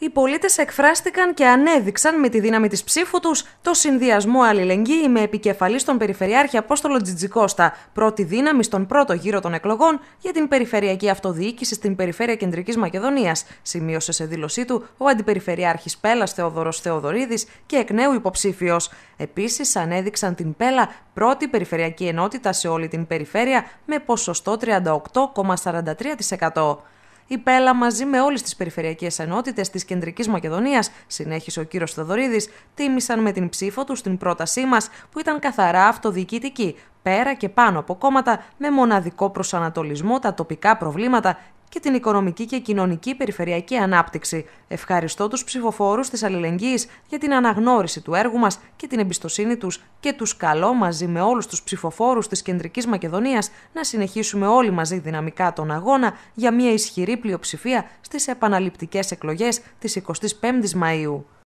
Οι πολίτες εκφράστηκαν και ανέδειξαν με τη δύναμη της ψήφου τους το συνδυασμό αλληλεγγύη με επικεφαλής στον Περιφερειάρχη Απόστολο Τζιτζικώστα, πρώτη δύναμη στον πρώτο γύρο των εκλογών για την Περιφερειακή Αυτοδιοίκηση στην Περιφέρεια Κεντρικής Μακεδονίας, σημείωσε σε δήλωσή του ο Αντιπεριφερειάρχης Πέλας Θεοδωρός Θεοδωρίδης και εκ νέου υποψήφιος. Επίσης ανέδειξαν την Πέλα πρώτη περιφερειακή ενότητα σε όλη την περιφέρεια με ποσοστό 38,43%. Η Πέλα μαζί με όλες τις περιφερειακές ενότητες της Κεντρικής Μακεδονίας, συνέχισε ο κύριος Θεοδωρίδης, τίμησαν με την ψήφο τους την πρότασή μας που ήταν καθαρά αυτοδιοικητική, πέρα και πάνω από κόμματα, με μοναδικό προσανατολισμό τα τοπικά προβλήματα και την οικονομική και κοινωνική περιφερειακή ανάπτυξη. Ευχαριστώ τους ψηφοφόρους της αλληλεγγύης για την αναγνώριση του έργου μας και την εμπιστοσύνη τους και τους καλώ μαζί με όλους τους ψηφοφόρους της Κεντρικής Μακεδονίας να συνεχίσουμε όλοι μαζί δυναμικά τον αγώνα για μια ισχυρή πλειοψηφία στις επαναληπτικές εκλογές της 25ης Μαΐου.